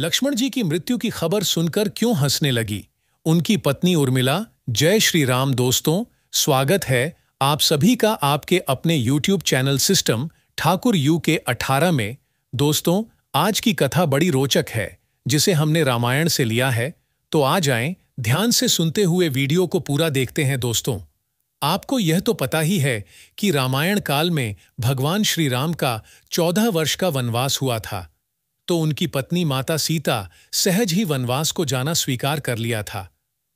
लक्ष्मण जी की मृत्यु की खबर सुनकर क्यों हंसने लगी? उनकी पत्नी उर्मिला, जय श्री राम दोस्तों, स्वागत है आप सभी का आपके अपने YouTube channel system Thakur U K अठारह में। दोस्तों, आज की कथा बड़ी रोचक है, जिसे हमने रामायण से लिया है। तो आ जाएँ, ध्यान से सुनते हुए वीडियो को पूरा देखते हैं दोस्तों। आपको यह तो पता ही है कि रामायण काल में भगवान श्री राम का चौदह वर्ष का वनवास हुआ था। तो उनकी पत्नी माता सीता सहज ही वनवास को जाना स्वीकार कर लिया था।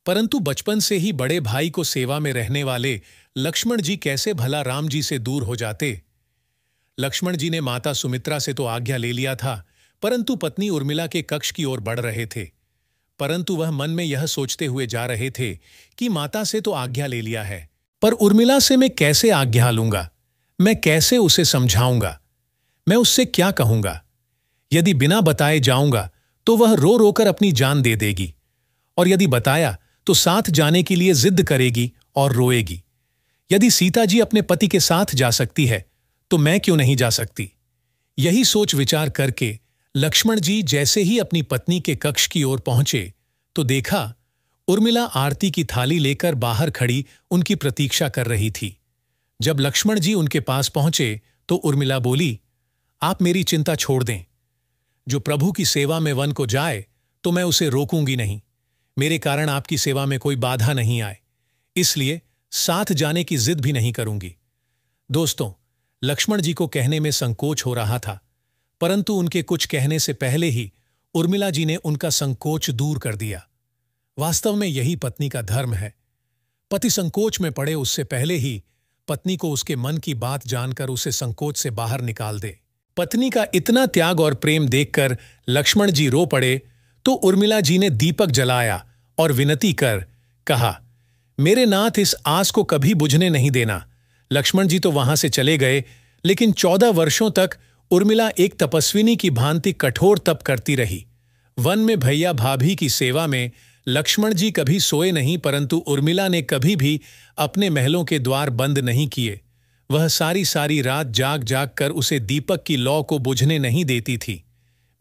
परंतु बचपन से ही बड़े भाई को सेवा में रहने वाले लक्ष्मण जी कैसे भला राम जी से दूर हो जाते? लक्ष्मण जी ने माता सुमित्रा से तो आज्ञा ले लिया था, परंतु पत्नी उर्मिला के कक्ष की ओर बढ़ रहे थे। परंतु वह मन में यह सोचते हुए जा रहे थे कि माता से तो आज्ञा ले लिया है, पर उर्मिला से मैं कैसे आज्ञा लूँगा? मैं कैसे उसे समझाऊँगा? मैं उससे क्या कहूँगा? यदि बिना बताए जाऊँगा तो वह रो रोकर अपनी जान दे देगी। और यदि बताया तो साथ जाने के लिए जिद करेगी और रोएगी। यदि सीता जी अपने पति के साथ जा सकती है तो मैं क्यों नहीं जा सकती? यही सोच विचार करके लक्ष्मण जी जैसे ही अपनी पत्नी के कक्ष की ओर पहुँचे तो देखा, उर्मिला आरती की थाली लेकर बाहर खड़ी उनकी प्रतीक्षा कर रही थी। जब लक्ष्मण जी उनके पास पहुँचे तो उर्मिला बोली, आप मेरी चिंता छोड़ दें। जो प्रभु की सेवा में वन को जाए तो मैं उसे रोकूँगी नहीं। मेरे कारण आपकी सेवा में कोई बाधा नहीं आए। इसलिए साथ जाने की जिद भी नहीं करूँगी। दोस्तों, लक्ष्मण जी को कहने में संकोच हो रहा था, परंतु उनके कुछ कहने से पहले ही उर्मिला जी ने उनका संकोच दूर कर दिया। वास्तव में यही पत्नी का धर्म है। पति संकोच में पड़े उससे पहले ही पत्नी को उसके मन की बात जानकर उसे संकोच से बाहर निकाल दे। पत्नी का इतना त्याग और प्रेम देखकर लक्ष्मण जी रो पड़े तो उर्मिला जी ने दीपक जलाया और विनती कर, कहा, मेरे नाथ इस आस को कभी बुझने नहीं देना। लक्ष्मण जी तो वहाँ से चले गए, लेकिन चौदह वर्षों तक उर्मिला एक तपस्विनी की भांति कठोर तप करती रही। वन में भैया भाभी की सेवा में लक्ष्मण जी कभी सोए नहीं, परंतु उर्मिला ने कभी भी अपने महलों के द्वार बंद नहीं किए। वह सारी सारी रात जाग जाग कर उसे दीपक की लौ को बुझने नहीं देती थी।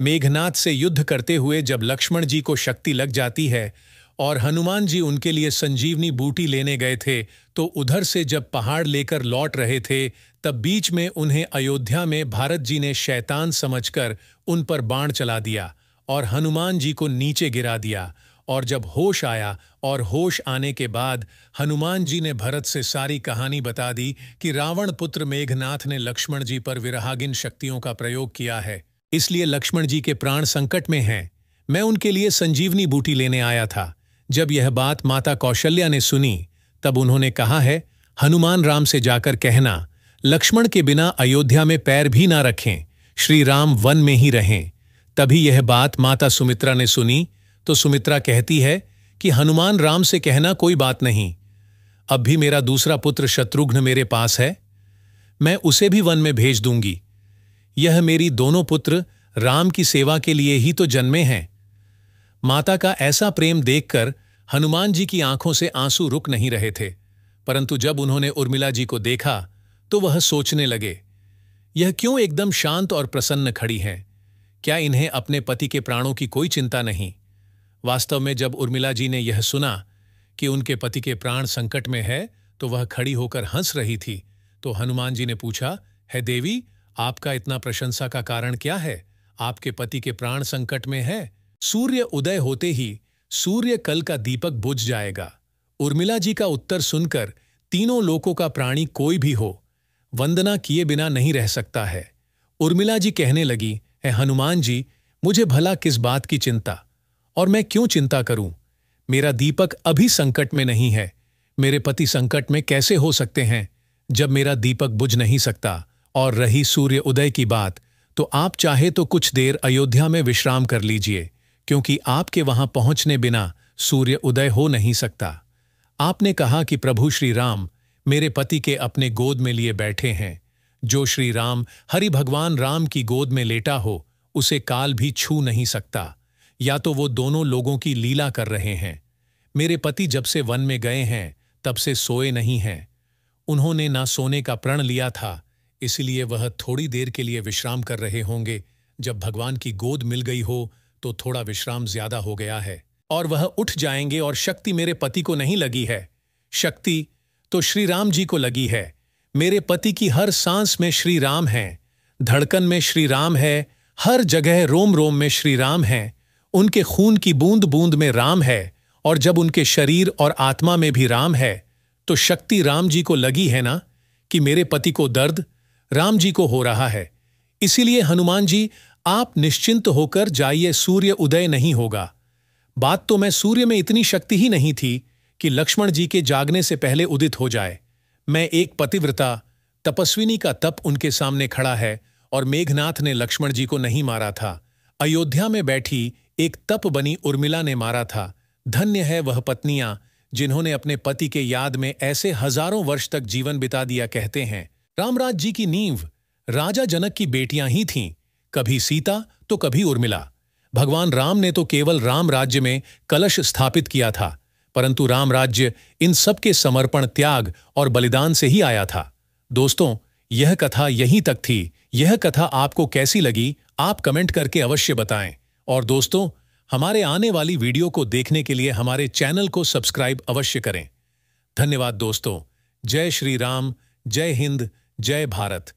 मेघनाथ से युद्ध करते हुए जब लक्ष्मण जी को शक्ति लग जाती है और हनुमान जी उनके लिए संजीवनी बूटी लेने गए थे तो उधर से जब पहाड़ लेकर लौट रहे थे, तब बीच में उन्हें अयोध्या में भारत जी ने शैतान समझकर उन पर बाण चला दिया और हनुमान जी को नीचे गिरा दिया। और जब होश आया और होश आने के बाद हनुमान जी ने भरत से सारी कहानी बता दी कि रावण पुत्र मेघनाथ ने लक्ष्मण जी पर विरहागिन शक्तियों का प्रयोग किया है। इसलिए लक्ष्मण जी के प्राण संकट में हैं। मैं उनके लिए संजीवनी बूटी लेने आया था। जब यह बात माता कौशल्या ने सुनी, तब उन्होंने कहा है, हनुमान राम से जाकर कहना, लक्ष्मण के बिना अयोध्या में पैर भी ना रखें श्री राम वन में ही रहें। तभी यह बात माता सुमित्रा ने सुनी तो सुमित्रा कहती है कि हनुमान राम से कहना कोई बात नहीं। अब भी मेरा दूसरा पुत्र शत्रुघ्न मेरे पास है। मैं उसे भी वन में भेज दूँगी। यह मेरी दोनों पुत्र राम की सेवा के लिए ही तो जन्मे हैं। माता का ऐसा प्रेम देखकर हनुमान जी की आँखों से आँसू रुक नहीं रहे थे, परंतु जब उन्होंने उर्मिला जी को देखा तो वह सोचने लगे, यह क्यों एकदम शांत और प्रसन्न खड़ी हैं? क्या इन्हें अपने पति के प्राणों की कोई चिंता नहीं? वास्तव में जब उर्मिला जी ने यह सुना कि उनके पति के प्राण संकट में है तो वह खड़ी होकर हंस रही थी। तो हनुमान जी ने पूछा, है देवी, आपका इतना प्रशंसा का कारण क्या है? आपके पति के प्राण संकट में है। सूर्य उदय होते ही सूर्य कल का दीपक बुझ जाएगा उर्मिला जी का उत्तर सुनकर तीनों लोकों का प्राणी कोई भी हो, वंदना किए बिना नहीं रह सकता है। उर्मिला जी कहने लगी, है हनुमान जी, मुझे भला किस बात की चिंता? और मैं क्यों चिंता करूँ? मेरा दीपक अभी संकट में नहीं है। मेरे पति संकट में कैसे हो सकते हैं? जब मेरा दीपक बुझ नहीं सकता और रही सूर्य उदय की बात तो आप चाहे तो कुछ देर अयोध्या में विश्राम कर लीजिए, क्योंकि आपके वहाँ पहुँचने बिना सूर्य उदय हो नहीं सकता। आपने कहा कि प्रभु श्री राम मेरे पति के अपने गोद में लिए बैठे हैं। जो श्री राम हरि भगवान राम की गोद में लेटा हो, उसे काल भी छू नहीं सकता। या तो वो दोनों लोगों की लीला कर रहे हैं। मेरे पति जब से वन में गए हैं, तब से सोए नहीं हैं। उन्होंने ना सोने का प्रण लिया था, इसलिए वह थोड़ी देर के लिए विश्राम कर रहे होंगे। जब भगवान की गोद मिल गई हो तो थोड़ा विश्राम ज़्यादा हो गया है। और वह उठ जाएँगे और शक्ति मेरे पति को नहीं लगी है। शक्ति तो श्री राम जी को लगी है। मेरे पति की हर सांस में श्री राम है। धड़कन में श्री राम है। हर जगह रोम रोम में श्री राम है। उनके खून की बूंद बूंद में राम है और जब उनके शरीर और आत्मा में भी राम है तो शक्ति राम जी को लगी है ना, कि मेरे पति को दर्द राम जी को हो रहा है। इसीलिए हनुमान जी, आप निश्चिंत होकर जाइए, सूर्य उदय नहीं होगा। बात तो मैं सूर्य में इतनी शक्ति ही नहीं थी कि लक्ष्मण जी के जागने से पहले उदित हो जाए। मैं एक पतिव्रता, तपस्विनी का तप उनके सामने खड़ा है और मेघनाथ ने लक्ष्मण जी को नहीं मारा था। अयोध्या में बैठी एक तप बनी उर्मिला ने मारा था। धन्य है वह पत्नियाँ, जिन्होंने अपने पति के याद में ऐसे हज़ारों वर्ष तक जीवन बिता दिया कहते हैं। रामराज जी की नींव, राजा जनक की बेटियाँ ही थीं। कभी सीता तो कभी उर्मिला। भगवान राम ने तो केवल राम राज्य में कलश स्थापित किया था, परंतु राम राज्य इन सबके समर्पण, त्याग और बलिदान से ही आया था। दोस्तों, यह कथा यहीं तक थी। यह कथा आपको कैसी लगी, आप कमेंट करके अवश्य बताएँ। और दोस्तों, हमारे आने वाली वीडियो को देखने के लिए हमारे चैनल को सब्सक्राइब अवश्य करें। धन्यवाद दोस्तों। जय श्री राम, जय हिंद, जय भारत।